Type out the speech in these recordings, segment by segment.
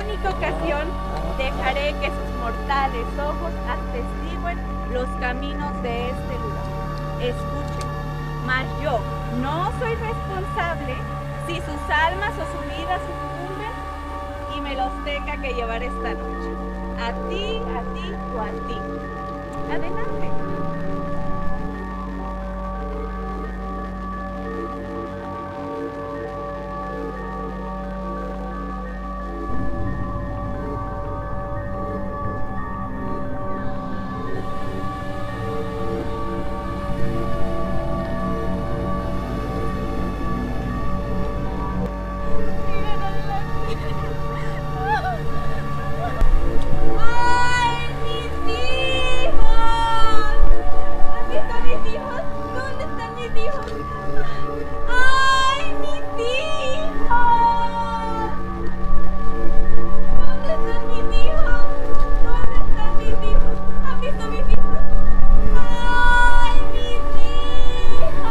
única ocasión dejaré que sus mortales ojos atestiguen los caminos de este lugar. Escuchen, mas yo no soy responsable si sus almas o su vida sucumben y me los tenga que llevar esta noche. A ti, a ti o a ti. Adelante. ¡Ay, mis hijos! ¿Dónde están mis hijos? ¿Dónde están mis hijos? ¿Han visto mis hijos? ¡Ay, mis hijos!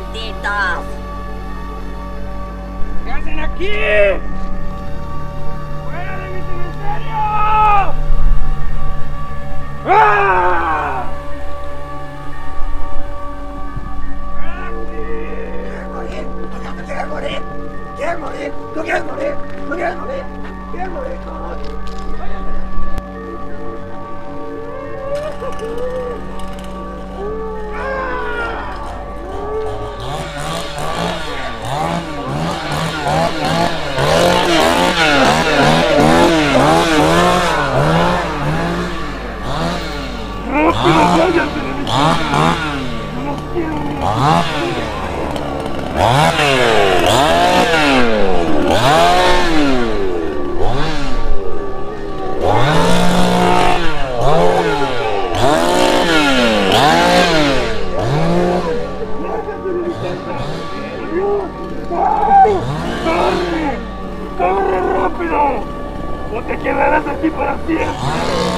malditos. ¿Qué hacen aquí? ¡Fuera de mi cementerio! ¡Ah! morir! ¡No quieres morir! ¿Quieres morir? ¿No quieres morir? ¿No quieres morir? ¿Quieres morir? ¡Rápido, váyanse de ¡Corre! ¡Corre rápido! ¡O te quedarás aquí para siempre!